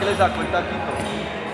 que Zacone tá aqui.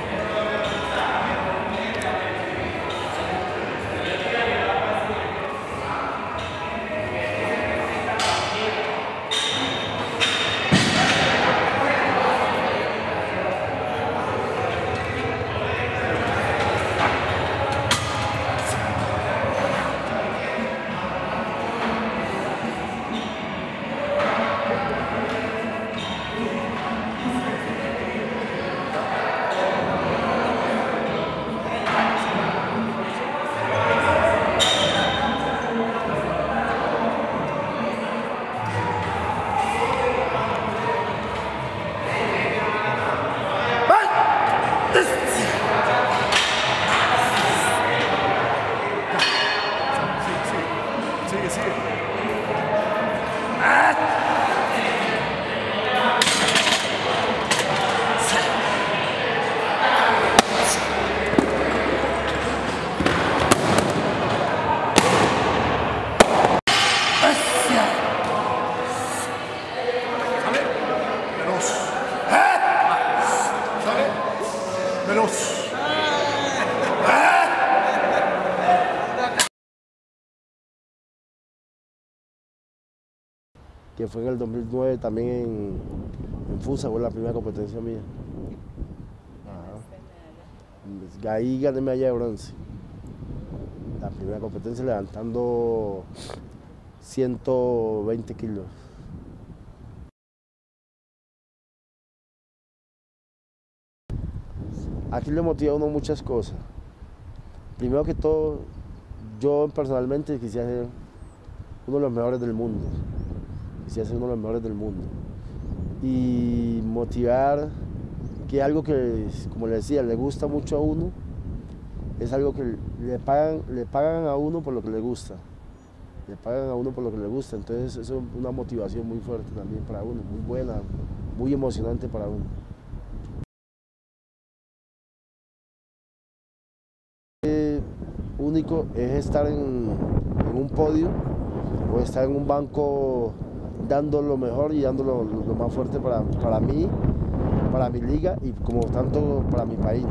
Que fue en el 2009 también en, Fusa, fue la primera competencia mía. Ahí gané medalla de bronce. La primera competencia levantando 120 kilos. Aquí le motiva a uno muchas cosas. Primero que todo, yo personalmente quisiera ser uno de los mejores del mundo quisiera ser uno de los mejores del mundo. Y motivar que algo que, como le decía, le gusta mucho a uno, es algo que le pagan, le pagan a uno por lo que le gusta. Le pagan a uno por lo que le gusta. Entonces es una motivación muy fuerte también para uno, muy buena, muy emocionante para uno. Único es estar en, un podio o estar en un banco dando lo mejor y dando lo, más fuerte para, para mí, para mi liga y como tanto para mi país.